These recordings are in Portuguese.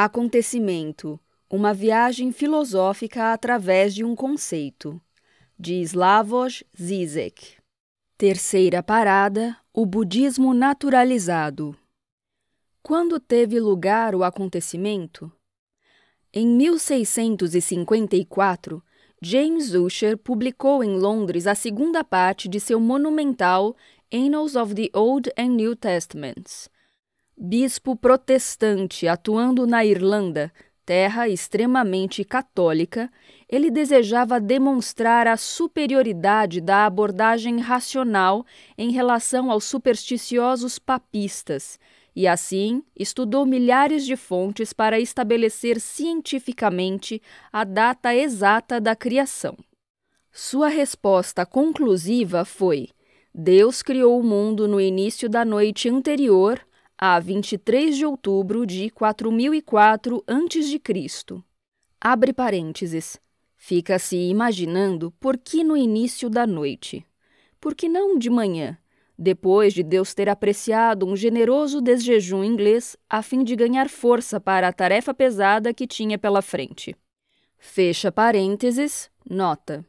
Acontecimento: Uma viagem filosófica através de um conceito, de Slavoj Zizek. Terceira parada: o budismo naturalizado. Quando teve lugar o acontecimento? Em 1654, James Ussher publicou em Londres a segunda parte de seu monumental Annals of the Old and New Testaments bispo protestante atuando na Irlanda, terra extremamente católica, ele desejava demonstrar a superioridade da abordagem racional em relação aos supersticiosos papistas e, assim, estudou milhares de fontes para estabelecer cientificamente a data exata da criação. Sua resposta conclusiva foi: Deus criou o mundo no início da noite anterior a 23 de outubro de 4004 a.C. Abre parênteses. Fica-se imaginando por que no início da noite. Por que não de manhã, depois de Deus ter apreciado um generoso desjejum inglês a fim de ganhar força para a tarefa pesada que tinha pela frente. Fecha parênteses, nota.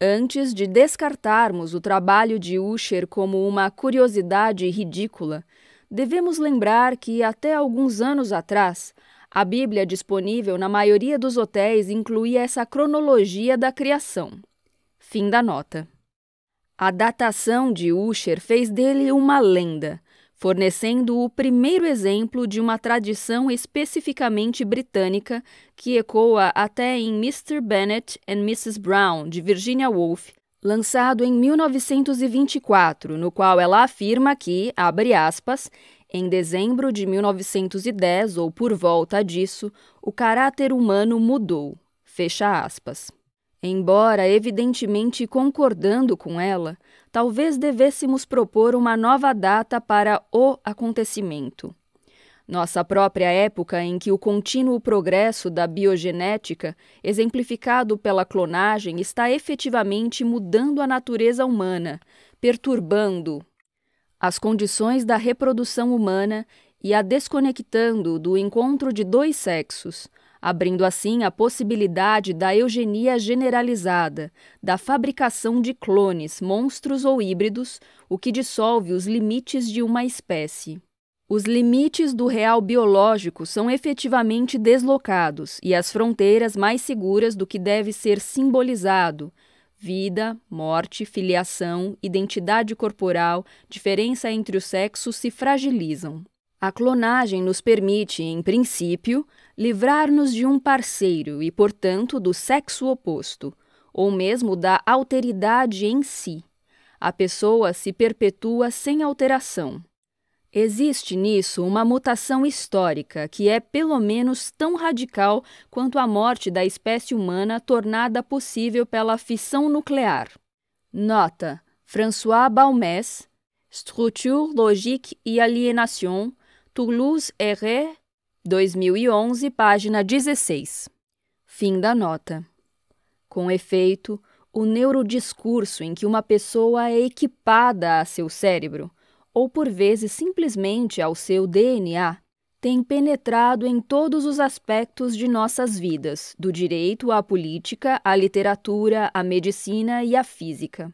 Antes de descartarmos o trabalho de Usher como uma curiosidade ridícula, devemos lembrar que, até alguns anos atrás, a Bíblia disponível na maioria dos hotéis incluía essa cronologia da criação. Fim da nota. A datação de Usher fez dele uma lenda, fornecendo o primeiro exemplo de uma tradição especificamente britânica que ecoa até em Mr. Bennet and Mrs. Brown, de Virginia Woolf, lançado em 1924, no qual ela afirma que, abre aspas, em dezembro de 1910 ou por volta disso, o caráter humano mudou. Fecha aspas. Embora evidentemente concordando com ela, talvez devêssemos propor uma nova data para o acontecimento. Nossa própria época em que o contínuo progresso da biogenética, exemplificado pela clonagem, está efetivamente mudando a natureza humana, perturbando as condições da reprodução humana e a desconectando do encontro de dois sexos, abrindo assim a possibilidade da eugenia generalizada, da fabricação de clones, monstros ou híbridos, o que dissolve os limites de uma espécie. Os limites do real biológico são efetivamente deslocados e as fronteiras mais seguras do que deve ser simbolizado vida, morte, filiação, identidade corporal, diferença entre os sexos se fragilizam. A clonagem nos permite, em princípio, livrar-nos de um parceiro e, portanto, do sexo oposto, ou mesmo da alteridade em si. A pessoa se perpetua sem alteração. Existe nisso uma mutação histórica que é pelo menos tão radical quanto a morte da espécie humana tornada possível pela fissão nuclear. Nota: François Baumès, Structure, Logique et Aliénation, Toulouse R. 2011, página 16. Fim da nota. Com efeito, o neurodiscurso em que uma pessoa é equipada a seu cérebro ou por vezes simplesmente ao seu DNA, tem penetrado em todos os aspectos de nossas vidas, do direito à política, à literatura, à medicina e à física.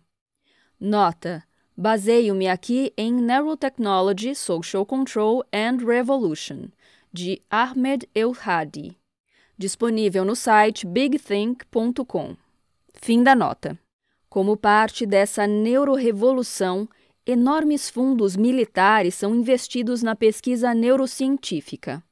Nota: baseio-me aqui em Neurotechnology, Social Control and Revolution, de Ahmed El-Hadi, disponível no site bigthink.com. Fim da nota. Como parte dessa neurorevolução, enormes fundos militares são investidos na pesquisa neurocientífica.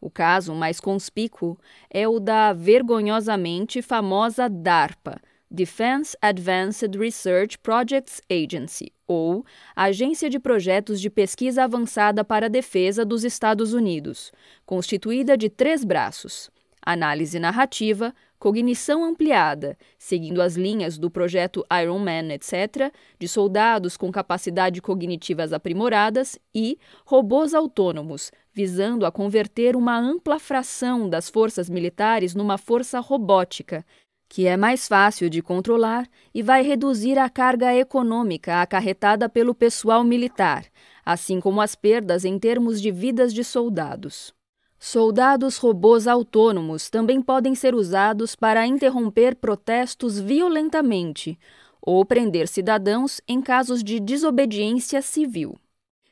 O caso mais conspícuo é o da vergonhosamente famosa DARPA, Defense Advanced Research Projects Agency, ou Agência de Projetos de Pesquisa Avançada para a Defesa dos Estados Unidos, constituída de três braços: análise narrativa, cognição ampliada, seguindo as linhas do projeto Iron Man, etc., de soldados com capacidade cognitivas aprimoradas e robôs autônomos, visando a converter uma ampla fração das forças militares numa força robótica, que é mais fácil de controlar e vai reduzir a carga econômica acarretada pelo pessoal militar, assim como as perdas em termos de vidas de soldados. Soldados robôs autônomos também podem ser usados para interromper protestos violentamente ou prender cidadãos em casos de desobediência civil.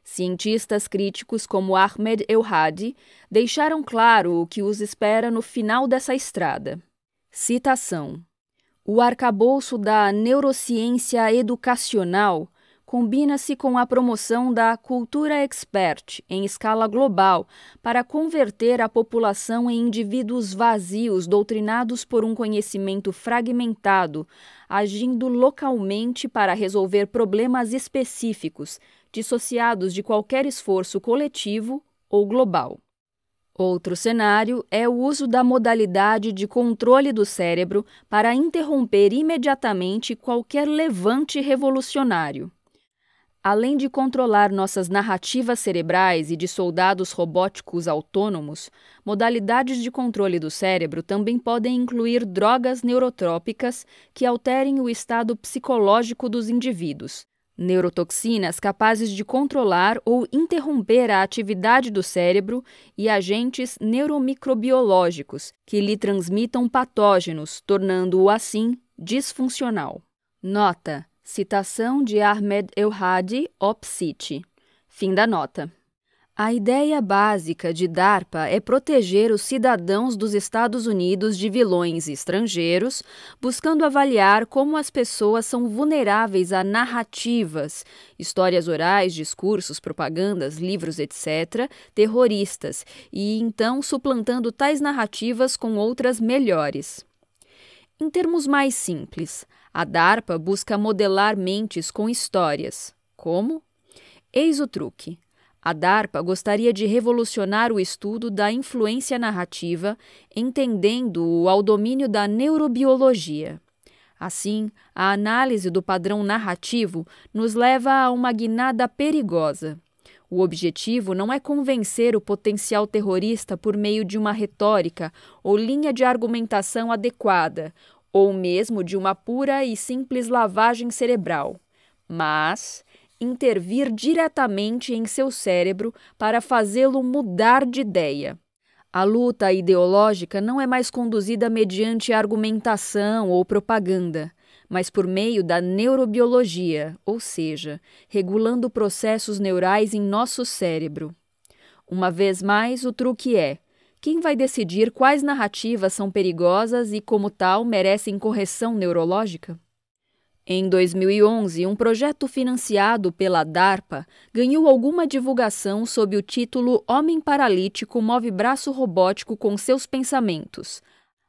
Cientistas críticos como Ahmed El-Hadi deixaram claro o que os espera no final dessa estrada. Citação: O arcabouço da neurociência educacional combina-se com a promoção da cultura expert em escala global para converter a população em indivíduos vazios doutrinados por um conhecimento fragmentado, agindo localmente para resolver problemas específicos, dissociados de qualquer esforço coletivo ou global. Outro cenário é o uso da modalidade de controle do cérebro para interromper imediatamente qualquer levante revolucionário. Além de controlar nossas narrativas cerebrais e de soldados robóticos autônomos, modalidades de controle do cérebro também podem incluir drogas neurotrópicas que alterem o estado psicológico dos indivíduos, neurotoxinas capazes de controlar ou interromper a atividade do cérebro e agentes neuromicrobiológicos que lhe transmitam patógenos, tornando-o assim disfuncional. Nota: Citação de Ahmed El-Hadi, Op-City. Fim da nota. A ideia básica de DARPA é proteger os cidadãos dos Estados Unidos de vilões estrangeiros, buscando avaliar como as pessoas são vulneráveis a narrativas, histórias orais, discursos, propagandas, livros, etc., terroristas, e então suplantando tais narrativas com outras melhores. Em termos mais simples, a DARPA busca modelar mentes com histórias. Como? Eis o truque. A DARPA gostaria de revolucionar o estudo da influência narrativa, entendendo-o ao domínio da neurobiologia. Assim, a análise do padrão narrativo nos leva a uma guinada perigosa. O objetivo não é convencer o potencial terrorista por meio de uma retórica ou linha de argumentação adequada, ou mesmo de uma pura e simples lavagem cerebral, mas intervir diretamente em seu cérebro para fazê-lo mudar de ideia. A luta ideológica não é mais conduzida mediante argumentação ou propaganda, mas por meio da neurobiologia, ou seja, regulando processos neurais em nosso cérebro. Uma vez mais, o truque é: quem vai decidir quais narrativas são perigosas e, como tal, merecem correção neurológica? Em 2011, um projeto financiado pela DARPA ganhou alguma divulgação sob o título Homem Paralítico Move Braço Robótico com Seus Pensamentos.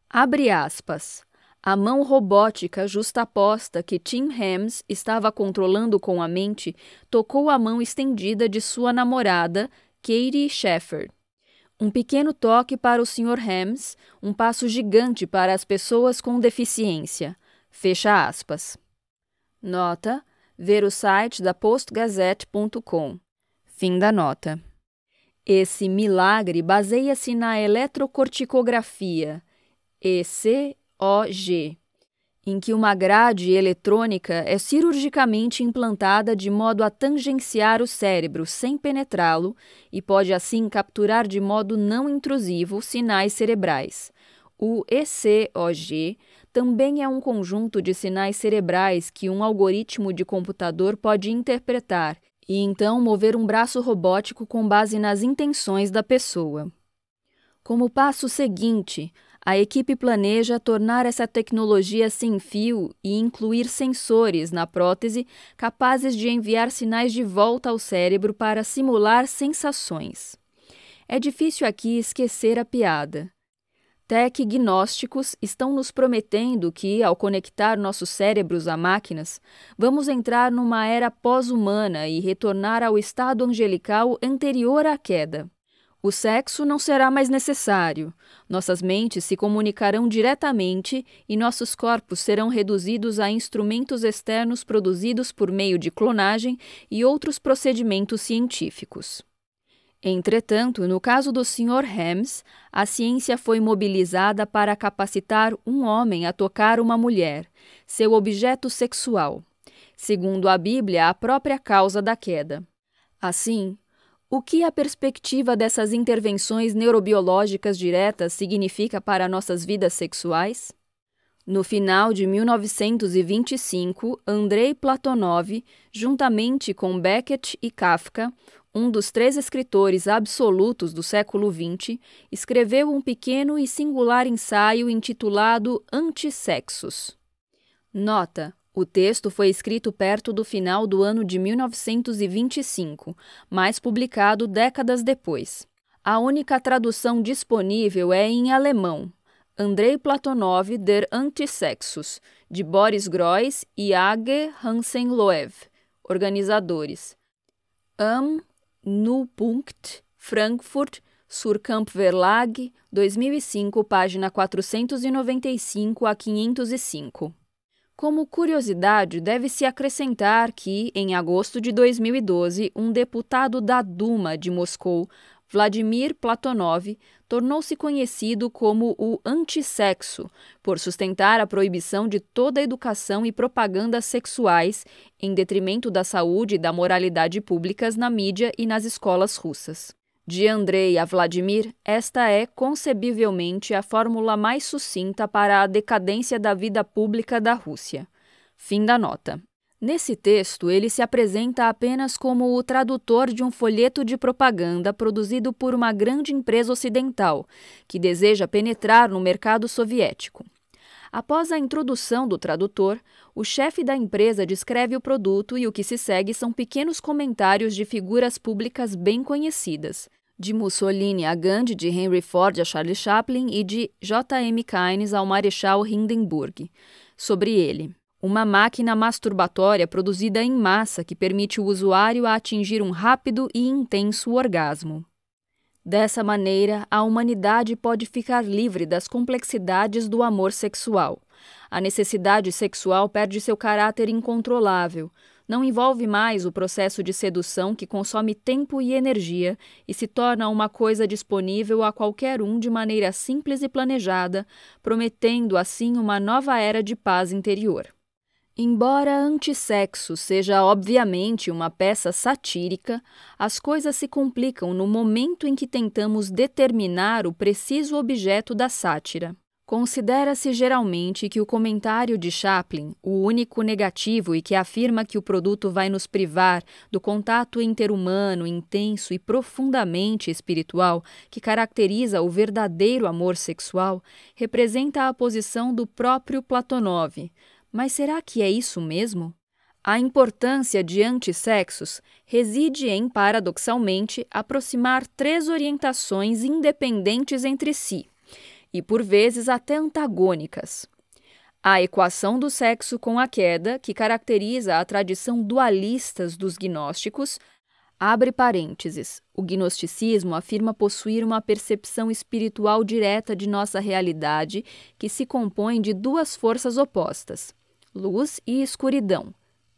Abre aspas. A mão robótica justaposta que Tim Hams estava controlando com a mente tocou a mão estendida de sua namorada, Katie Sheffer. Um pequeno toque para o Sr. Hams, um passo gigante para as pessoas com deficiência. Fecha aspas. Nota: ver o site da postgazette.com. Fim da nota. Esse milagre baseia-se na eletrocorticografia, ECOG, em que uma grade eletrônica é cirurgicamente implantada de modo a tangenciar o cérebro sem penetrá-lo e pode assim capturar de modo não intrusivo sinais cerebrais. O ECOG também é um conjunto de sinais cerebrais que um algoritmo de computador pode interpretar e então mover um braço robótico com base nas intenções da pessoa. Como passo seguinte, a equipe planeja tornar essa tecnologia sem fio e incluir sensores na prótese capazes de enviar sinais de volta ao cérebro para simular sensações. É difícil aqui esquecer a piada. Tech-gnósticos estão nos prometendo que, ao conectar nossos cérebros a máquinas, vamos entrar numa era pós-humana e retornar ao estado angelical anterior à queda. O sexo não será mais necessário, nossas mentes se comunicarão diretamente e nossos corpos serão reduzidos a instrumentos externos produzidos por meio de clonagem e outros procedimentos científicos. Entretanto, no caso do Sr. Hams, a ciência foi mobilizada para capacitar um homem a tocar uma mulher, seu objeto sexual, segundo a Bíblia, a própria causa da queda. Assim, O que a perspectiva dessas intervenções neurobiológicas diretas significa para nossas vidas sexuais? No final de 1925, Andrei Platonov, juntamente com Beckett e Kafka, um dos três escritores absolutos do século XX, escreveu um pequeno e singular ensaio intitulado Antissexos. Nota: o texto foi escrito perto do final do ano de 1925, mas publicado décadas depois. A única tradução disponível é em alemão. Andrei Platonov der Antisexus, de Boris Groys e Age Hansen Loew, organizadores. Am Nullpunkt, Frankfurt, Surkamp Verlag, 2005, página 495 a 505. Como curiosidade, deve-se acrescentar que, em agosto de 2012, um deputado da Duma de Moscou, Vladimir Platonov, tornou-se conhecido como o antissexo, por sustentar a proibição de toda educação e propaganda sexuais, em detrimento da saúde e da moralidade públicas na mídia e nas escolas russas. De Andrei a Vladimir, esta é, concebivelmente, a fórmula mais sucinta para a decadência da vida pública da Rússia. Fim da nota. Nesse texto, ele se apresenta apenas como o tradutor de um folheto de propaganda produzido por uma grande empresa ocidental, que deseja penetrar no mercado soviético. Após a introdução do tradutor, o chefe da empresa descreve o produto e o que se segue são pequenos comentários de figuras públicas bem conhecidas de Mussolini a Gandhi, de Henry Ford a Charlie Chaplin e de J.M. Keynes ao Marechal Hindenburg. Sobre ele, uma máquina masturbatória produzida em massa que permite o usuário a atingir um rápido e intenso orgasmo. Dessa maneira, a humanidade pode ficar livre das complexidades do amor sexual. A necessidade sexual perde seu caráter incontrolável, não envolve mais o processo de sedução que consome tempo e energia e se torna uma coisa disponível a qualquer um de maneira simples e planejada, prometendo assim uma nova era de paz interior. Embora Antissexo seja obviamente uma peça satírica, as coisas se complicam no momento em que tentamos determinar o preciso objeto da sátira. Considera-se geralmente que o comentário de Chaplin, o único negativo e que afirma que o produto vai nos privar do contato interhumano intenso e profundamente espiritual que caracteriza o verdadeiro amor sexual, representa a posição do próprio Platonov. Mas será que é isso mesmo? A importância de antissexos reside em, paradoxalmente, aproximar três orientações independentes entre si e por vezes até antagônicas. A equação do sexo com a queda, que caracteriza a tradição dualistas dos gnósticos, abre parênteses. O gnosticismo afirma possuir uma percepção espiritual direta de nossa realidade que se compõe de duas forças opostas, luz e escuridão,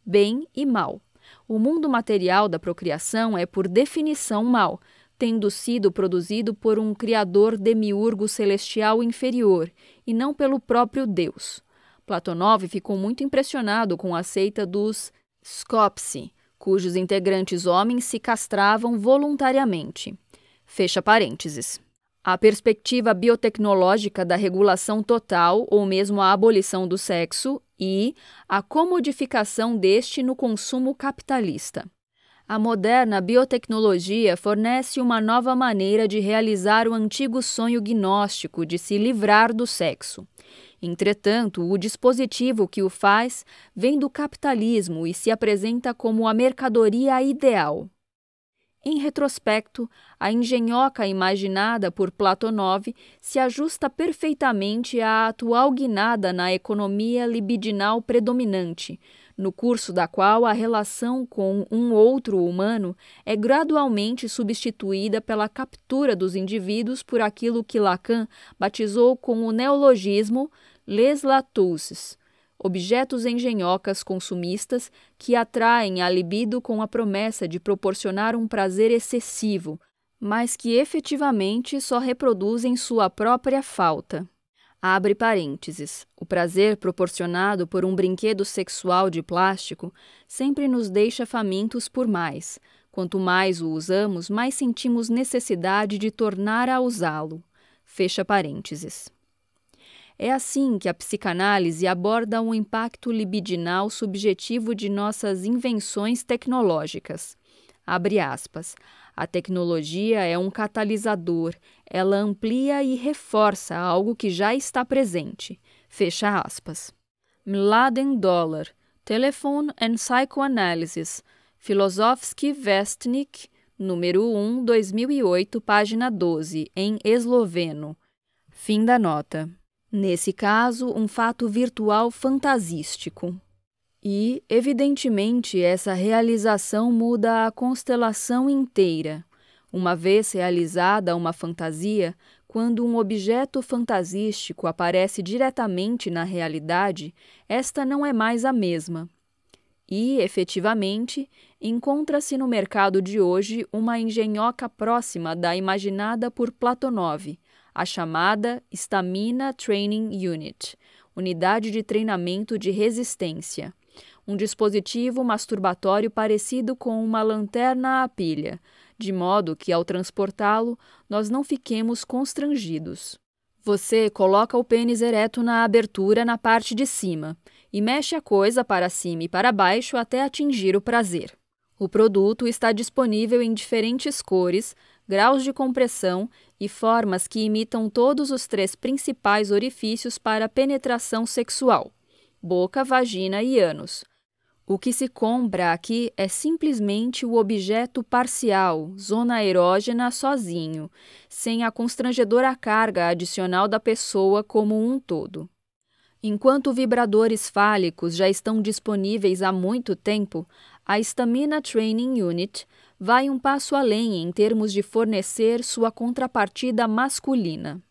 bem e mal. O mundo material da procriação é, por definição, mal, tendo sido produzido por um criador demiurgo celestial inferior e não pelo próprio Deus. Platonov ficou muito impressionado com a seita dos Skopsi, cujos integrantes homens se castravam voluntariamente. Fecha parênteses. A perspectiva biotecnológica da regulação total ou mesmo a abolição do sexo e a comodificação deste no consumo capitalista. A moderna biotecnologia fornece uma nova maneira de realizar o antigo sonho gnóstico de se livrar do sexo. Entretanto, o dispositivo que o faz vem do capitalismo e se apresenta como a mercadoria ideal. Em retrospecto, a engenhoca imaginada por Platonov se ajusta perfeitamente à atual guinada na economia libidinal predominante, no curso da qual a relação com um outro humano é gradualmente substituída pela captura dos indivíduos por aquilo que Lacan batizou com o neologismo les latouces, objetos engenhocas consumistas que atraem a libido com a promessa de proporcionar um prazer excessivo, mas que efetivamente só reproduzem sua própria falta. Abre parênteses. O prazer proporcionado por um brinquedo sexual de plástico sempre nos deixa famintos por mais, Quanto mais o usamos, mais sentimos necessidade de tornar a usá-lo. Fecha parênteses. É assim que a psicanálise aborda o impacto libidinal subjetivo de nossas invenções tecnológicas. Abre aspas. A tecnologia é um catalisador, ela amplia e reforça algo que já está presente. Fecha aspas. Mladen Dollar, Telephone and Psychoanalysis, Filozofski Vestnik, número 1, 2008, página 12, em esloveno. Fim da nota. Nesse caso, um fato virtual fantasístico. E, evidentemente, essa realização muda a constelação inteira. Uma vez realizada uma fantasia, quando um objeto fantasístico aparece diretamente na realidade, esta não é mais a mesma. E, efetivamente, encontra-se no mercado de hoje uma engenhoca próxima da imaginada por Platonov, a chamada Stamina Training Unit, unidade de treinamento de resistência um dispositivo masturbatório parecido com uma lanterna à pilha, de modo que, ao transportá-lo, nós não fiquemos constrangidos. Você coloca o pênis ereto na abertura na parte de cima e mexe a coisa para cima e para baixo até atingir o prazer. O produto está disponível em diferentes cores, graus de compressão e formas que imitam todos os três principais orifícios para penetração sexual: boca, vagina e ânus, o que se compra aqui é simplesmente o objeto parcial, zona erógena sozinho, sem a constrangedora carga adicional da pessoa como um todo. Enquanto vibradores fálicos já estão disponíveis há muito tempo, a Stamina Training Unit vai um passo além em termos de fornecer sua contrapartida masculina.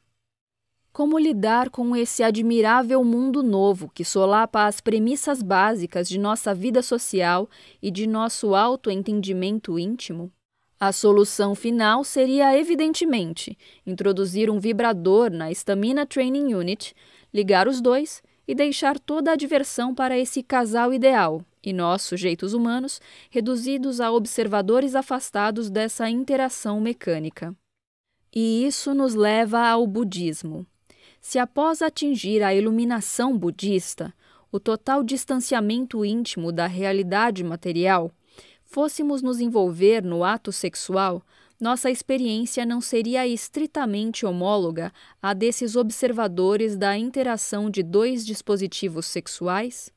Como lidar com esse admirável mundo novo que solapa as premissas básicas de nossa vida social e de nosso autoentendimento íntimo? A solução final seria, evidentemente, introduzir um vibrador na Stamina Training Unit, ligar os dois e deixar toda a diversão para esse casal ideal, e nós, sujeitos humanos, reduzidos a observadores afastados dessa interação mecânica. E isso nos leva ao budismo. Se após atingir a iluminação budista, o total distanciamento íntimo da realidade material, fôssemos nos envolver no ato sexual, nossa experiência não seria estritamente homóloga à desses observadores da interação de dois dispositivos sexuais?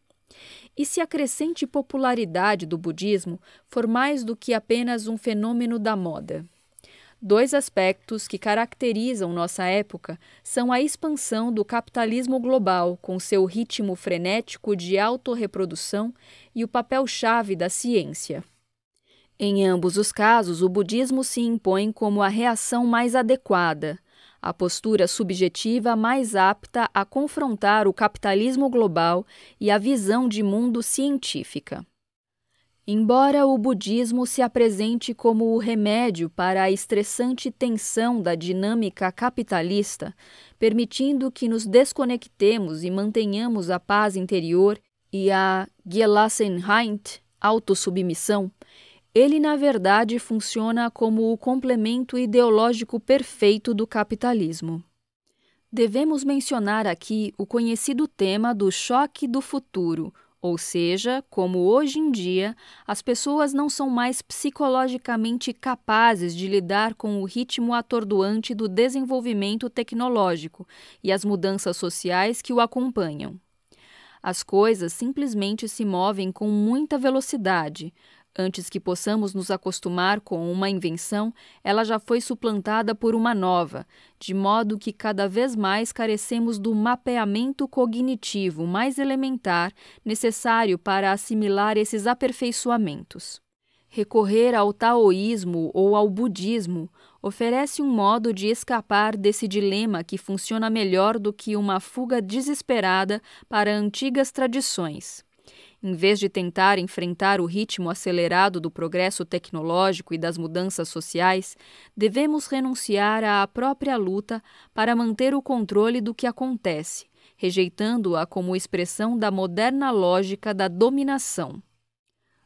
E se a crescente popularidade do budismo for mais do que apenas um fenômeno da moda? Dois aspectos que caracterizam nossa época são a expansão do capitalismo global, com seu ritmo frenético de autorreprodução, e o papel-chave da ciência. Em ambos os casos, o budismo se impõe como a reação mais adequada, a postura subjetiva mais apta a confrontar o capitalismo global e a visão de mundo científica. Embora o budismo se apresente como o remédio para a estressante tensão da dinâmica capitalista, permitindo que nos desconectemos e mantenhamos a paz interior e a Gelassenheit, autossubmissão, ele na verdade funciona como o complemento ideológico perfeito do capitalismo. Devemos mencionar aqui o conhecido tema do choque do futuro, ou seja, como hoje em dia as pessoas não são mais psicologicamente capazes de lidar com o ritmo atordoante do desenvolvimento tecnológico e as mudanças sociais que o acompanham. As coisas simplesmente se movem com muita velocidade, Antes que possamos nos acostumar com uma invenção, ela já foi suplantada por uma nova, de modo que cada vez mais carecemos do mapeamento cognitivo mais elementar necessário para assimilar esses aperfeiçoamentos. Recorrer ao taoísmo ou ao budismo oferece um modo de escapar desse dilema que funciona melhor do que uma fuga desesperada para antigas tradições. Em vez de tentar enfrentar o ritmo acelerado do progresso tecnológico e das mudanças sociais, devemos renunciar à própria luta para manter o controle do que acontece, rejeitando-a como expressão da moderna lógica da dominação.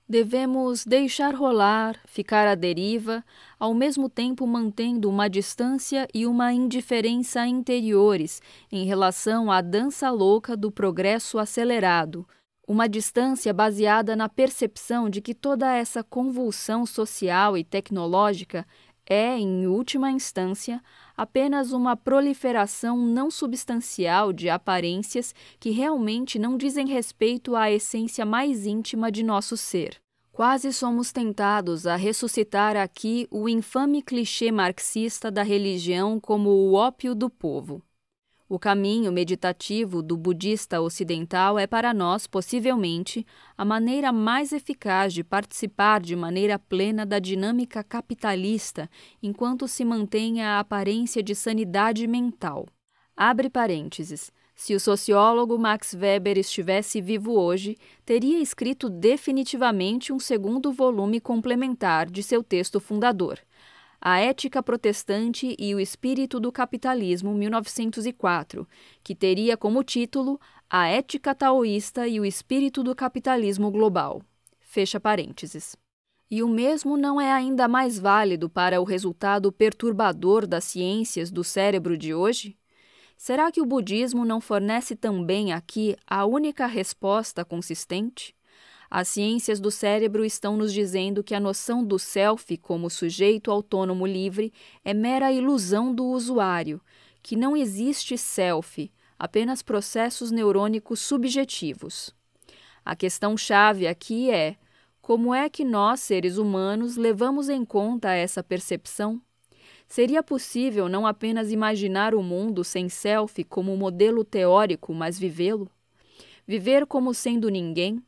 Devemos deixar rolar, ficar à deriva, ao mesmo tempo mantendo uma distância e uma indiferença interiores em relação à dança louca do progresso acelerado, uma distância baseada na percepção de que toda essa convulsão social e tecnológica é, em última instância, apenas uma proliferação não substancial de aparências que realmente não dizem respeito à essência mais íntima de nosso ser. Quase somos tentados a ressuscitar aqui o infame clichê marxista da religião como o ópio do povo. O caminho meditativo do budista ocidental é para nós, possivelmente, a maneira mais eficaz de participar de maneira plena da dinâmica capitalista enquanto se mantém a aparência de sanidade mental. Abre parênteses. Se o sociólogo Max Weber estivesse vivo hoje, teria escrito definitivamente um segundo volume complementar de seu texto fundador. A Ética Protestante e o Espírito do Capitalismo, 1904, que teria como título A Ética Taoísta e o Espírito do Capitalismo Global. Fecha parênteses. E o mesmo não é ainda mais válido para o resultado perturbador das ciências do cérebro de hoje? Será que o budismo não fornece também aqui a única resposta consistente? As ciências do cérebro estão nos dizendo que a noção do self como sujeito autônomo livre é mera ilusão do usuário, que não existe self, apenas processos neurônicos subjetivos. A questão-chave aqui é: como é que nós, seres humanos, levamos em conta essa percepção? Seria possível não apenas imaginar o mundo sem self como modelo teórico, mas vivê-lo? Viver como sendo ninguém,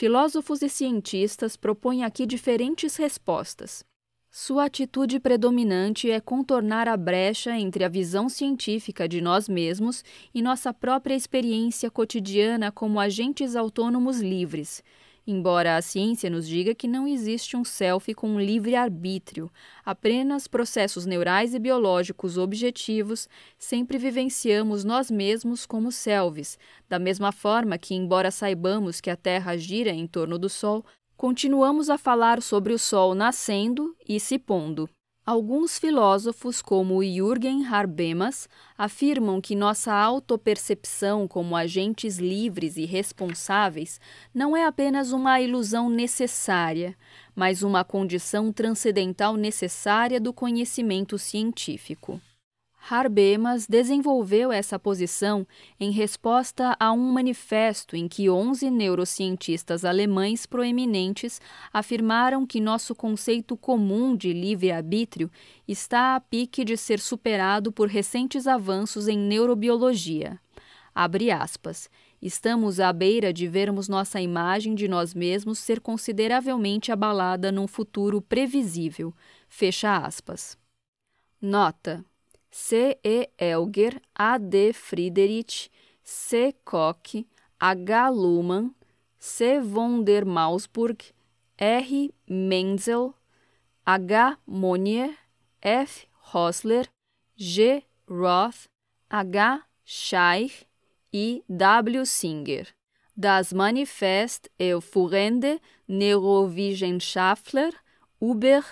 Filósofos e cientistas propõem aqui diferentes respostas. Sua atitude predominante é contornar a brecha entre a visão científica de nós mesmos e nossa própria experiência cotidiana como agentes autônomos livres, Embora a ciência nos diga que não existe um self com livre arbítrio, apenas processos neurais e biológicos objetivos, sempre vivenciamos nós mesmos como selves, da mesma forma que, embora saibamos que a Terra gira em torno do Sol, continuamos a falar sobre o Sol nascendo e se pondo. Alguns filósofos, como Jürgen Habermas, afirmam que nossa autopercepção como agentes livres e responsáveis não é apenas uma ilusão necessária, mas uma condição transcendental necessária do conhecimento científico. Harbemas desenvolveu essa posição em resposta a um manifesto em que 11 neurocientistas alemães proeminentes afirmaram que nosso conceito comum de livre-arbítrio está a pique de ser superado por recentes avanços em neurobiologia. Abre aspas. Estamos à beira de vermos nossa imagem de nós mesmos ser consideravelmente abalada num futuro previsível. Fecha aspas. Nota: C. E. Elger, A. D. Friedrich, C. Koch, H. Luhmann, C. von der Mausburg, R. Menzel, H. Monnier, F. Hosler, G. Roth, H. Scheich e W. Singer. Das Manifest Führende Neurowissenschaftler über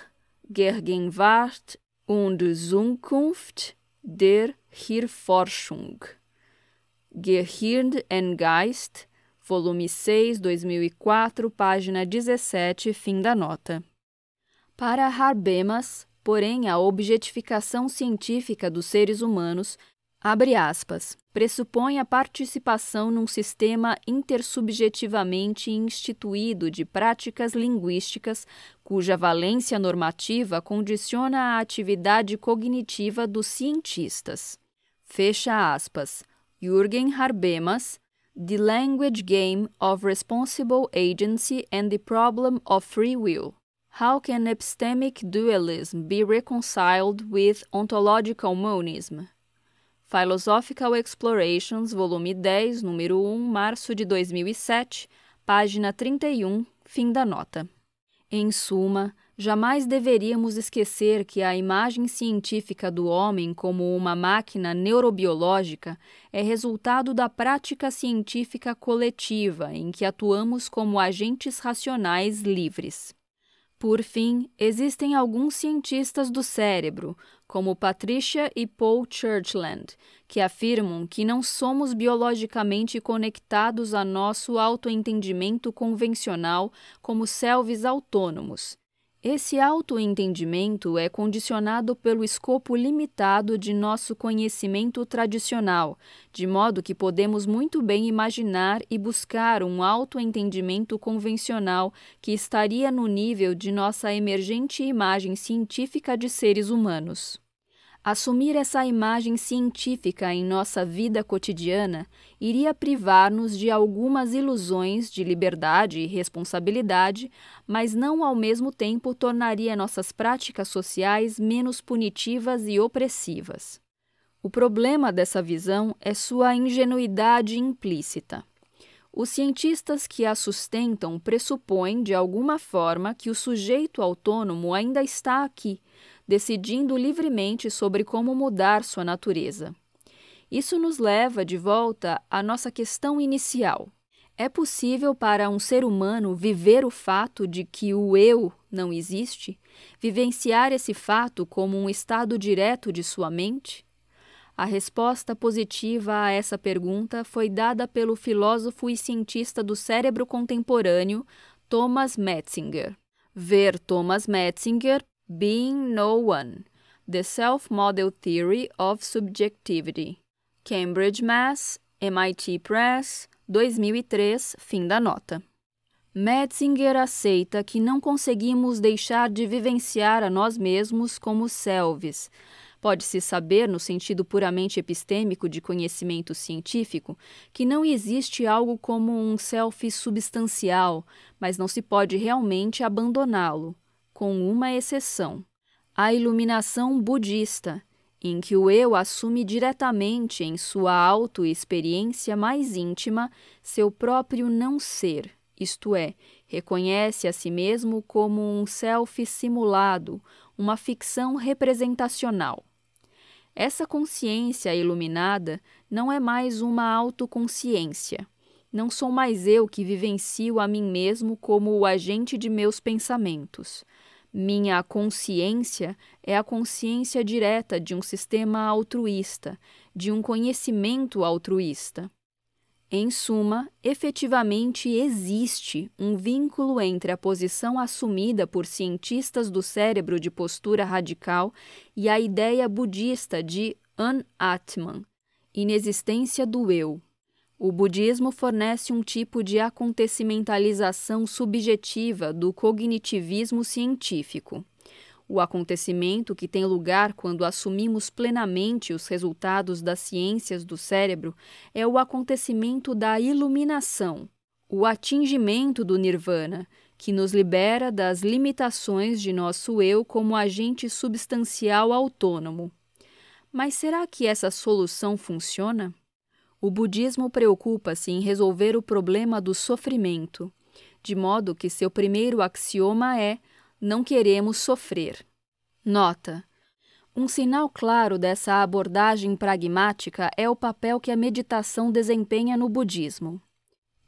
Gegenwart und Zukunft der Hirforschung. Gehirn and Geist, volume 6, 2004, página 17, fim da nota. Para Harbemas, porém, a objetificação científica dos seres humanos abre aspas, pressupõe a participação num sistema intersubjetivamente instituído de práticas linguísticas cuja valência normativa condiciona a atividade cognitiva dos cientistas. Fecha aspas. Jürgen Harbemas, The Language Game of Responsible Agency and the Problem of Free Will. How can epistemic dualism be reconciled with ontological monism? Philosophical Explorations, volume 10, número 1, março de 2007, página 31, fim da nota. Em suma, Jamais deveríamos esquecer que a imagem científica do homem como uma máquina neurobiológica é resultado da prática científica coletiva em que atuamos como agentes racionais livres. Por fim, existem alguns cientistas do cérebro, como Patricia e Paul Churchland, que afirmam que não somos biologicamente conectados a nosso autoentendimento convencional como selves autônomos esse autoentendimento é condicionado pelo escopo limitado de nosso conhecimento tradicional, de modo que podemos muito bem imaginar e buscar um autoentendimento convencional que estaria no nível de nossa emergente imagem científica de seres humanos. Assumir essa imagem científica em nossa vida cotidiana iria privar-nos de algumas ilusões de liberdade e responsabilidade, mas não ao mesmo tempo tornaria nossas práticas sociais menos punitivas e opressivas. O problema dessa visão é sua ingenuidade implícita. Os cientistas que a sustentam pressupõem, de alguma forma, que o sujeito autônomo ainda está aqui decidindo livremente sobre como mudar sua natureza. Isso nos leva de volta à nossa questão inicial. É possível para um ser humano viver o fato de que o eu não existe? Vivenciar esse fato como um estado direto de sua mente? A resposta positiva a essa pergunta foi dada pelo filósofo e cientista do cérebro contemporâneo Thomas Metzinger. Ver Thomas Metzinger Being No One: The Self-Model Theory of Subjectivity. Cambridge, Mass., MIT Press, 2003, fim da nota. Metzinger aceita que não conseguimos deixar de vivenciar a nós mesmos como selves. Pode-se saber, no sentido puramente epistêmico de conhecimento científico, que não existe algo como um self substancial, mas não se pode realmente abandoná-lo com uma exceção: a iluminação budista, em que o eu assume diretamente em sua autoexperiência mais íntima seu próprio não ser, isto é, reconhece a si mesmo como um self simulado, uma ficção representacional. Essa consciência iluminada não é mais uma autoconsciência. Não sou mais eu que vivencio a mim mesmo como o agente de meus pensamentos. Minha consciência é a consciência direta de um sistema altruísta, de um conhecimento altruísta. Em suma, efetivamente existe um vínculo entre a posição assumida por cientistas do cérebro de postura radical e a ideia budista de An-Atman, inexistência do eu. O budismo fornece um tipo de acontecimentalização subjetiva do cognitivismo científico. O acontecimento que tem lugar quando assumimos plenamente os resultados das ciências do cérebro é o acontecimento da iluminação, o atingimento do nirvana, que nos libera das limitações de nosso eu como agente substancial autônomo. Mas será que essa solução funciona? O budismo preocupa-se em resolver o problema do sofrimento, de modo que seu primeiro axioma é: não queremos sofrer. Nota: um sinal claro dessa abordagem pragmática é o papel que a meditação desempenha no budismo.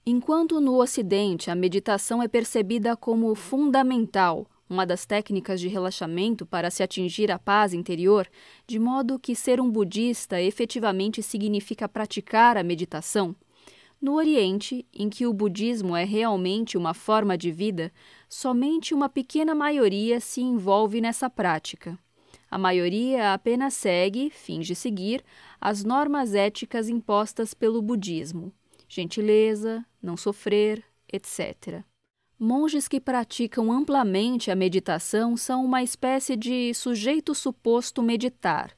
Enquanto no Ocidente a meditação é percebida como fundamental, uma das técnicas de relaxamento para se atingir a paz interior, de modo que ser um budista efetivamente significa praticar a meditação. No Oriente, em que o budismo é realmente uma forma de vida, somente uma pequena maioria se envolve nessa prática. A maioria apenas segue, finge seguir, as normas éticas impostas pelo budismo: gentileza, não sofrer, etc. Monges que praticam amplamente a meditação são uma espécie de sujeito suposto meditar,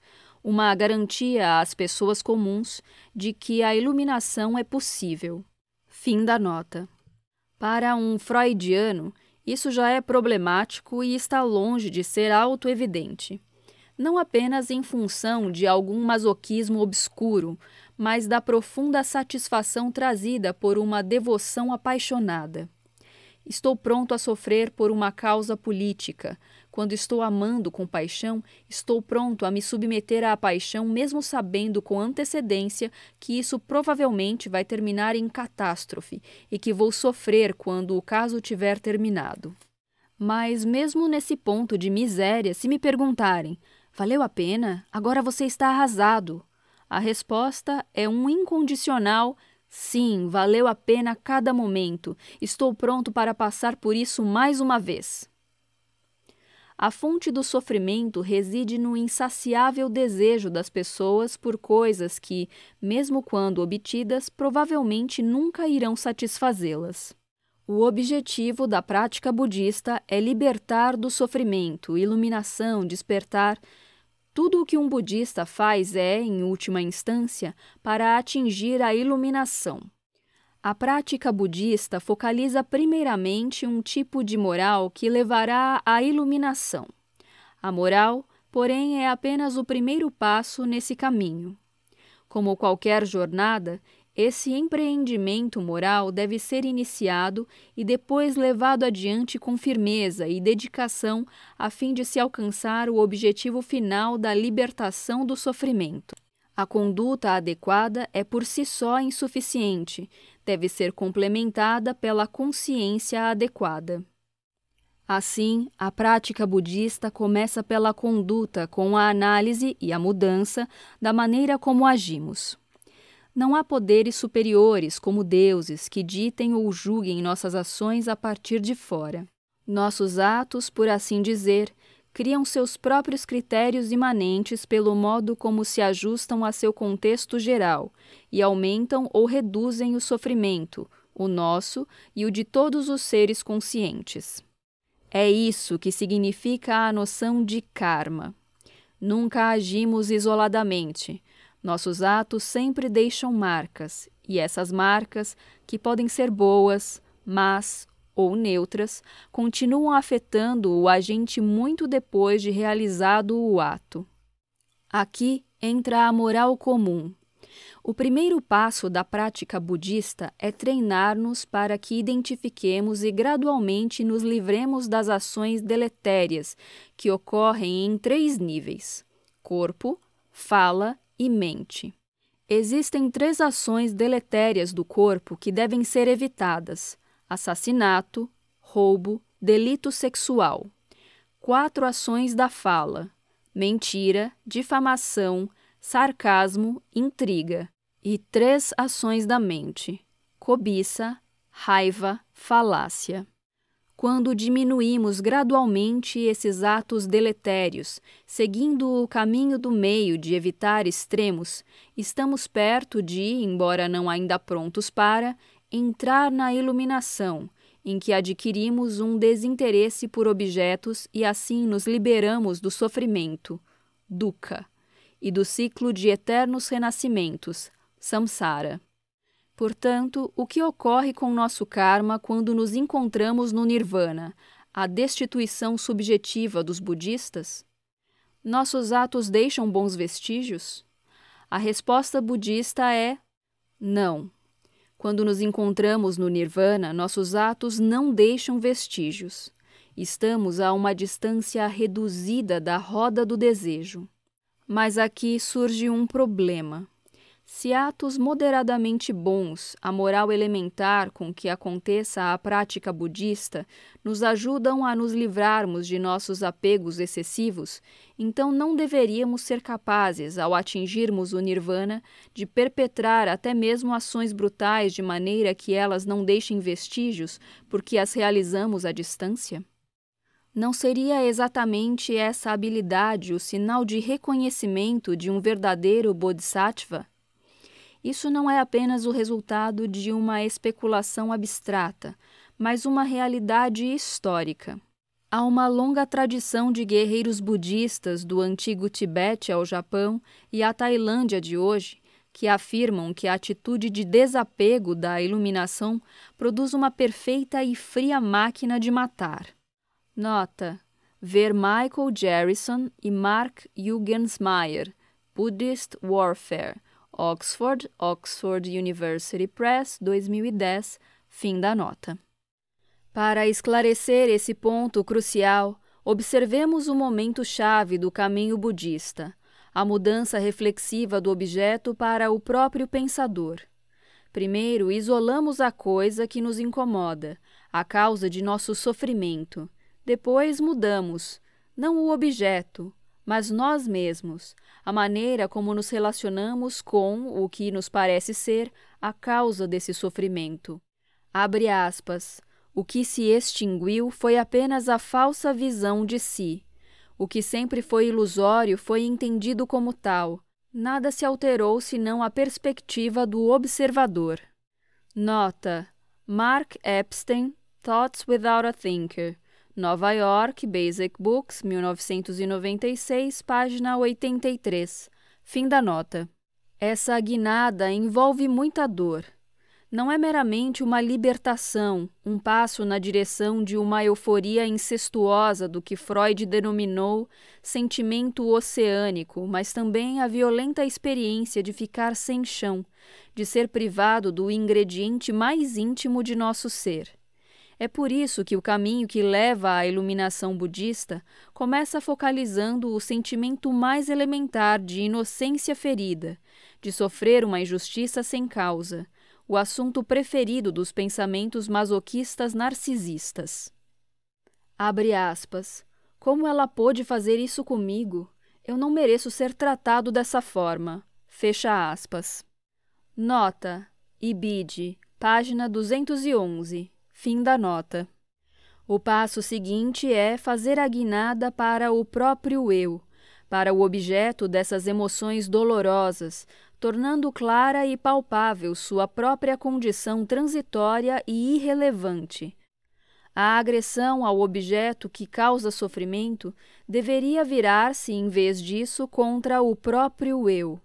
uma garantia às pessoas comuns de que a iluminação é possível. Fim da nota. Para um freudiano, isso já é problemático e está longe de ser autoevidente. Não apenas em função de algum masoquismo obscuro, mas da profunda satisfação trazida por uma devoção apaixonada. Estou pronto a sofrer por uma causa política. Quando estou amando com paixão, estou pronto a me submeter à paixão, mesmo sabendo com antecedência que isso provavelmente vai terminar em catástrofe e que vou sofrer quando o caso tiver terminado. Mas, mesmo nesse ponto de miséria, se me perguntarem: valeu a pena? Agora você está arrasado. A resposta é um incondicional sim, valeu a pena cada momento. Estou pronto para passar por isso mais uma vez. A fonte do sofrimento reside no insaciável desejo das pessoas por coisas que, mesmo quando obtidas, provavelmente nunca irão satisfazê-las. O objetivo da prática budista é libertar do sofrimento, iluminação, despertar, tudo o que um budista faz é, em última instância, para atingir a iluminação. A prática budista focaliza primeiramente um tipo de moral que levará à iluminação. A moral, porém, é apenas o primeiro passo nesse caminho. Como qualquer jornada, esse empreendimento moral deve ser iniciado e depois levado adiante com firmeza e dedicação a fim de se alcançar o objetivo final da libertação do sofrimento. A conduta adequada é por si só insuficiente, deve ser complementada pela consciência adequada. Assim, a prática budista começa pela conduta com a análise e a mudança da maneira como agimos. Não há poderes superiores, como deuses, que ditem ou julguem nossas ações a partir de fora. Nossos atos, por assim dizer, criam seus próprios critérios imanentes pelo modo como se ajustam a seu contexto geral e aumentam ou reduzem o sofrimento, o nosso e o de todos os seres conscientes. É isso que significa a noção de karma. Nunca agimos isoladamente nossos atos sempre deixam marcas, e essas marcas, que podem ser boas, más ou neutras, continuam afetando o agente muito depois de realizado o ato. Aqui entra a moral comum. O primeiro passo da prática budista é treinar-nos para que identifiquemos e gradualmente nos livremos das ações deletérias que ocorrem em três níveis: corpo, fala e mente. Existem três ações deletérias do corpo que devem ser evitadas: assassinato, roubo, delito sexual. Quatro ações da fala: mentira, difamação, sarcasmo, intriga. E três ações da mente: cobiça, raiva, falácia. Quando diminuímos gradualmente esses atos deletérios, seguindo o caminho do meio de evitar extremos, estamos perto de, embora não ainda prontos para, entrar na iluminação, em que adquirimos um desinteresse por objetos e assim nos liberamos do sofrimento, dukkha, e do ciclo de eternos renascimentos, samsara. Portanto, o que ocorre com nosso karma quando nos encontramos no nirvana, a destituição subjetiva dos budistas? Nossos atos deixam bons vestígios? A resposta budista é não. Quando nos encontramos no nirvana, nossos atos não deixam vestígios. Estamos a uma distância reduzida da roda do desejo. Mas aqui surge um problema. Se atos moderadamente bons, a moral elementar com que aconteça a prática budista, nos ajudam a nos livrarmos de nossos apegos excessivos, então não deveríamos ser capazes, ao atingirmos o nirvana, de perpetrar até mesmo ações brutais de maneira que elas não deixem vestígios, porque as realizamos à distância? Não seria exatamente essa habilidade o sinal de reconhecimento de um verdadeiro bodhisattva? Isso não é apenas o resultado de uma especulação abstrata, mas uma realidade histórica. Há uma longa tradição de guerreiros budistas do antigo Tibete ao Japão e à Tailândia de hoje que afirmam que a atitude de desapego da iluminação produz uma perfeita e fria máquina de matar. Nota: ver Michael Jarrison e Mark Juggensmeyer, Buddhist Warfare, Oxford, Oxford University Press, 2010, fim da nota. Para esclarecer esse ponto crucial, observemos o momento-chave do caminho budista, a mudança reflexiva do objeto para o próprio pensador. Primeiro, isolamos a coisa que nos incomoda, a causa de nosso sofrimento. Depois, mudamos, não o objeto, mas nós mesmos, a maneira como nos relacionamos com o que nos parece ser a causa desse sofrimento. Abre aspas. O que se extinguiu foi apenas a falsa visão de si. O que sempre foi ilusório foi entendido como tal. Nada se alterou senão a perspectiva do observador. Nota: Mark Epstein, Thoughts Without a Thinker. Nova York, Basic Books, 1996, página 83. Fim da nota. Essa guinada envolve muita dor não é meramente uma libertação, um passo na direção de uma euforia incestuosa do que Freud denominou sentimento oceânico, mas também a violenta experiência de ficar sem chão, de ser privado do ingrediente mais íntimo de nosso ser. É por isso que o caminho que leva à iluminação budista começa focalizando o sentimento mais elementar de inocência ferida, de sofrer uma injustiça sem causa o assunto preferido dos pensamentos masoquistas narcisistas. Abre aspas. Como ela pôde fazer isso comigo? Eu não mereço ser tratado dessa forma. Fecha aspas. Nota. Ibid, página 211. Fim da nota. O passo seguinte é fazer a guinada para o próprio eu, para o objeto dessas emoções dolorosas, tornando clara e palpável sua própria condição transitória e irrelevante. A agressão ao objeto que causa sofrimento deveria virar-se, em vez disso, contra o próprio eu.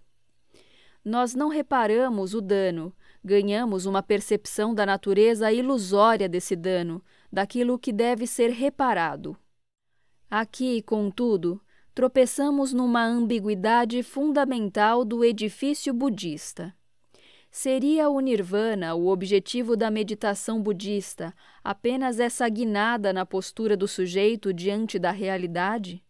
Nós não reparamos o dano, ganhamos uma percepção da natureza ilusória desse dano, daquilo que deve ser reparado. Aqui, contudo, tropeçamos numa ambiguidade fundamental do edifício budista. Seria o nirvana o objetivo da meditação budista, apenas essa guinada na postura do sujeito diante da realidade?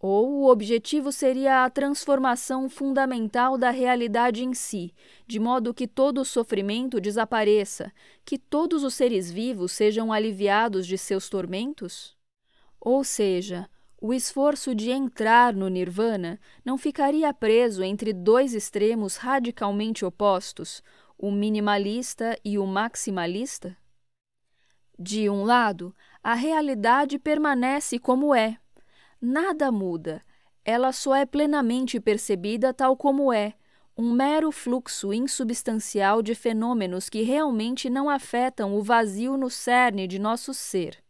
Ou o objetivo seria a transformação fundamental da realidade em si, de modo que todo o sofrimento desapareça, que todos os seres vivos sejam aliviados de seus tormentos? Ou seja, o esforço de entrar no nirvana não ficaria preso entre dois extremos radicalmente opostos, o minimalista e o maximalista? De um lado, a realidade permanece como é. Nada muda. Ela só é plenamente percebida tal como é, um mero fluxo insubstancial de fenômenos que realmente não afetam o vazio no cerne de nosso ser.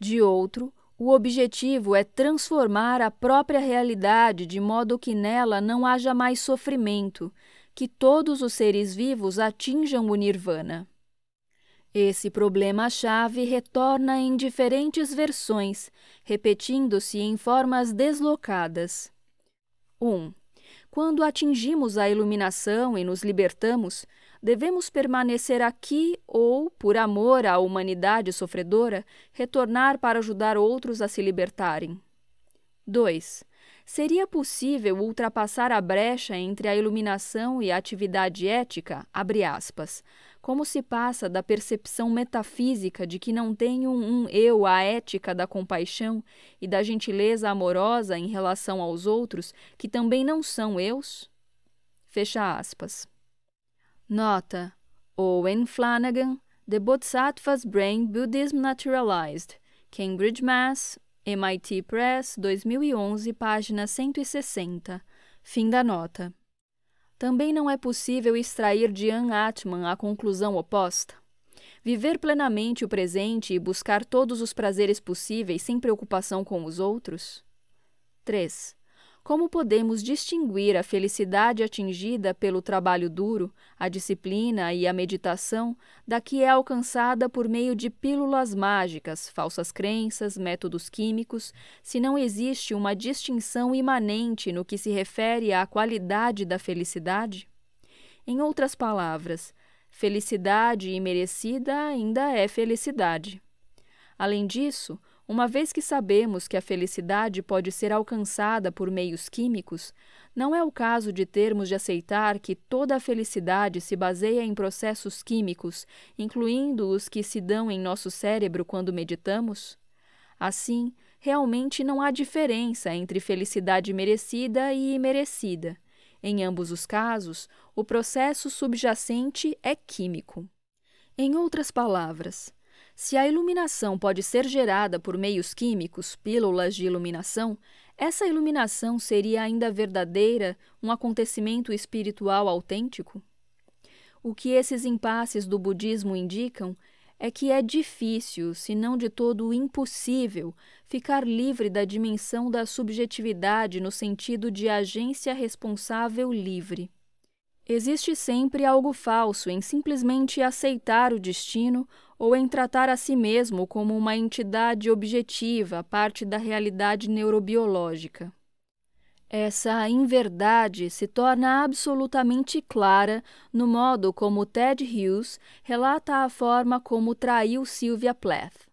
De outro, o objetivo é transformar a própria realidade de modo que nela não haja mais sofrimento, que todos os seres vivos atinjam o nirvana. Esse problema-chave retorna em diferentes versões, repetindo-se em formas deslocadas. 1. Um, quando atingimos a iluminação e nos libertamos, devemos permanecer aqui ou, por amor à humanidade sofredora, retornar para ajudar outros a se libertarem. 2. Seria possível ultrapassar a brecha entre a iluminação e a atividade ética, aspas, como se passa da percepção metafísica de que não tenho um eu a ética da compaixão e da gentileza amorosa em relação aos outros, que também não são eus? Fecha aspas. Nota: Owen Flanagan, The Bodhisattva's Brain Buddhism Naturalized, Cambridge, Mass., MIT Press, 2011, página 160. Fim da nota. Também não é possível extrair de Ann Atman a conclusão oposta. Viver plenamente o presente e buscar todos os prazeres possíveis sem preocupação com os outros? 3. Como podemos distinguir a felicidade atingida pelo trabalho duro, a disciplina e a meditação da que é alcançada por meio de pílulas mágicas, falsas crenças, métodos químicos, se não existe uma distinção imanente no que se refere à qualidade da felicidade? Em outras palavras, Felicidade imerecida ainda é felicidade. Além disso, uma vez que sabemos que a felicidade pode ser alcançada por meios químicos, não é o caso de termos de aceitar que toda a felicidade se baseia em processos químicos, incluindo os que se dão em nosso cérebro quando meditamos? Assim, realmente não há diferença entre felicidade merecida e imerecida. Em ambos os casos, o processo subjacente é químico. Em outras palavras, se a iluminação pode ser gerada por meios químicos, pílulas de iluminação, essa iluminação seria ainda verdadeira, um acontecimento espiritual autêntico? O que esses impasses do budismo indicam é que é difícil, se não de todo impossível, ficar livre da dimensão da subjetividade no sentido de agência responsável livre. Existe sempre algo falso em simplesmente aceitar o destino ou em tratar a si mesmo como uma entidade objetiva, parte da realidade neurobiológica. Essa inverdade se torna absolutamente clara no modo como Ted Hughes relata a forma como traiu Sylvia Plath.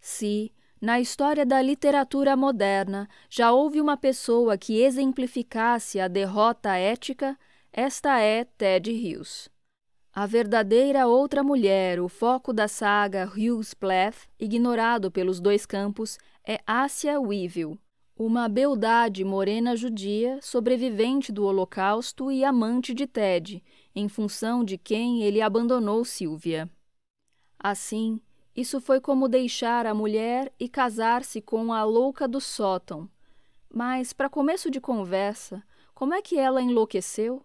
Se, na história da literatura moderna, já houve uma pessoa que exemplificasse a derrota ética, esta é Ted Hughes. A verdadeira outra mulher, o foco da saga Hughes Plath, ignorado pelos dois campos, é Ássia Weevil, uma beldade morena judia, sobrevivente do Holocausto e amante de Ted, em função de quem ele abandonou Sylvia. Assim, isso foi como deixar a mulher e casar-se com a louca do sótão. Mas, para começo de conversa, como é que ela enlouqueceu?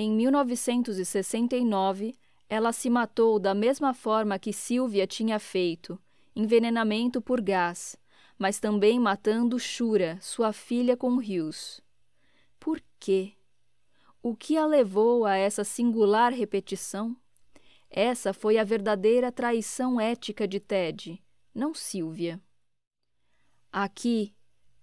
Em 1969, ela se matou da mesma forma que Sylvia tinha feito, envenenamento por gás, mas também matando Shura, sua filha com rios. Por quê? O que a levou a essa singular repetição? Essa foi a verdadeira traição ética de Ted, não Sylvia. Aqui,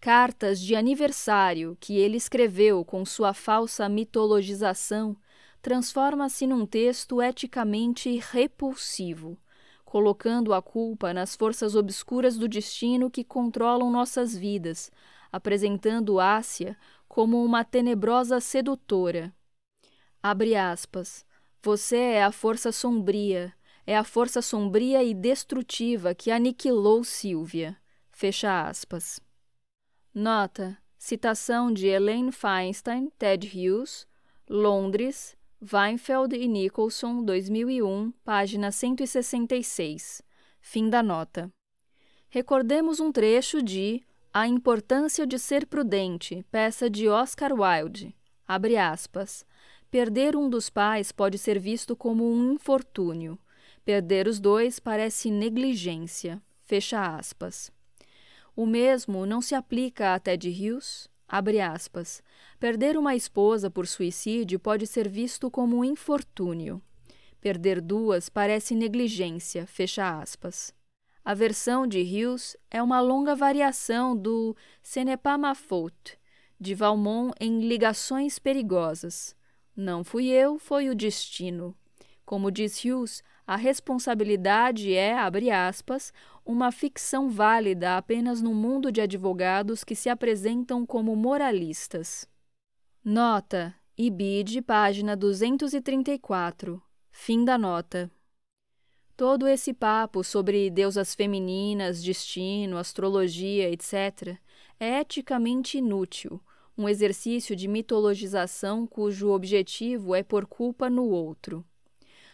cartas de aniversário que ele escreveu com sua falsa mitologização transforma-se num texto eticamente repulsivo, colocando a culpa nas forças obscuras do destino que controlam nossas vidas, apresentando Ásia como uma tenebrosa sedutora. Abre aspas. Você é a força sombria, é a força sombria e destrutiva que aniquilou Silvia. Fecha aspas. Nota: citação de Elaine Feinstein, Ted Hughes, Londres, Weinfeld e Nicholson, 2001, página 166. Fim da nota. Recordemos um trecho de A Importância de Ser Prudente, peça de Oscar Wilde. Abre aspas. Perder um dos pais pode ser visto como um infortúnio. Perder os dois parece negligência. Fecha aspas. O mesmo não se aplica a Ted Hughes. Abre aspas. Perder uma esposa por suicídio pode ser visto como um infortúnio. Perder duas parece negligência. Fecha aspas. A versão de Hughes é uma longa variação do Ce n'est pas ma faute, de Valmont em Ligações Perigosas. Não fui eu, foi o destino. Como diz Hughes, a responsabilidade é, abre aspas, uma ficção válida apenas no mundo de advogados que se apresentam como moralistas. Nota: IBID, página 234. Fim da nota. Todo esse papo sobre deusas femininas, destino, astrologia, etc., é eticamente inútil, um exercício de mitologização cujo objetivo é pôr culpa no outro.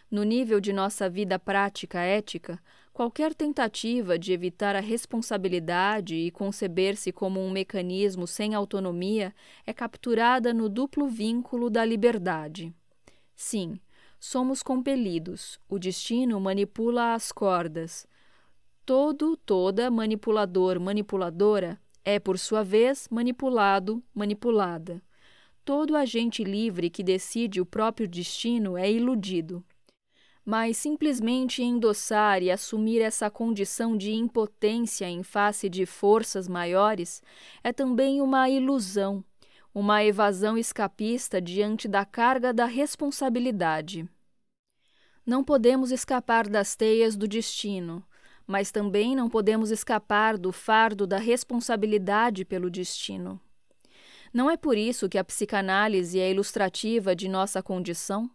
No nível de nossa vida prática ética, qualquer tentativa de evitar a responsabilidade e conceber-se como um mecanismo sem autonomia é capturada no duplo vínculo da liberdade. Sim, somos compelidos, o destino manipula as cordas. Todo, toda manipulador, manipuladora é, por sua vez, manipulado, manipulada. Todo agente livre que decide o próprio destino é iludido mas simplesmente endossar e assumir essa condição de impotência em face de forças maiores é também uma ilusão, uma evasão escapista diante da carga da responsabilidade. Não podemos escapar das teias do destino, mas também não podemos escapar do fardo da responsabilidade pelo destino. Não é por isso que a psicanálise é ilustrativa de nossa condição?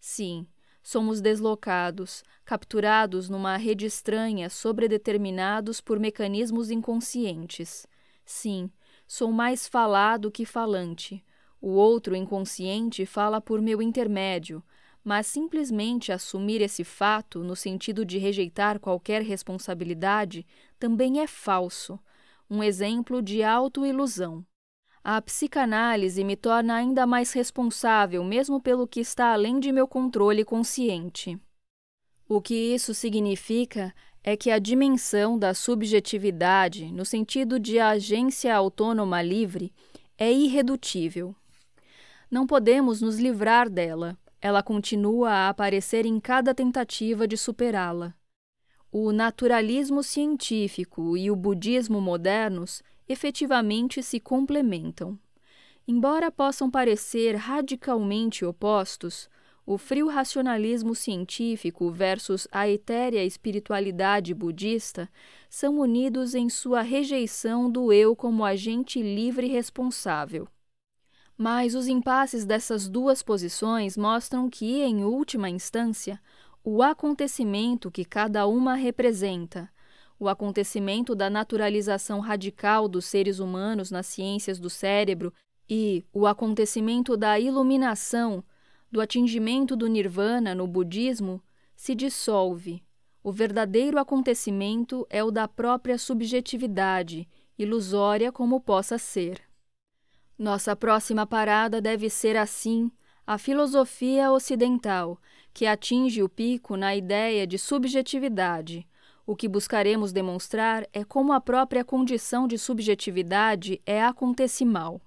Sim, somos deslocados, capturados numa rede estranha, sobredeterminados por mecanismos inconscientes. Sim, sou mais falado que falante. O outro inconsciente fala por meu intermédio, mas simplesmente assumir esse fato no sentido de rejeitar qualquer responsabilidade também é falso, um exemplo de autoilusão. A psicanálise me torna ainda mais responsável, mesmo pelo que está além de meu controle consciente. O que isso significa é que a dimensão da subjetividade, no sentido de agência autônoma livre, é irredutível. Não podemos nos livrar dela, ela continua a aparecer em cada tentativa de superá-la. O naturalismo científico e o budismo modernos efetivamente se complementam. Embora possam parecer radicalmente opostos, o frio racionalismo científico versus a etérea espiritualidade budista são unidos em sua rejeição do eu como agente livre e responsável. Mas os impasses dessas duas posições mostram que, em última instância, o acontecimento que cada uma representa, o acontecimento da naturalização radical dos seres humanos nas ciências do cérebro e o acontecimento da iluminação, do atingimento do nirvana no budismo, se dissolve. O verdadeiro acontecimento é o da própria subjetividade, ilusória como possa ser. Nossa próxima parada deve ser assim a filosofia ocidental, que atinge o pico na ideia de subjetividade. O que buscaremos demonstrar é como a própria condição de subjetividade é acontecimal.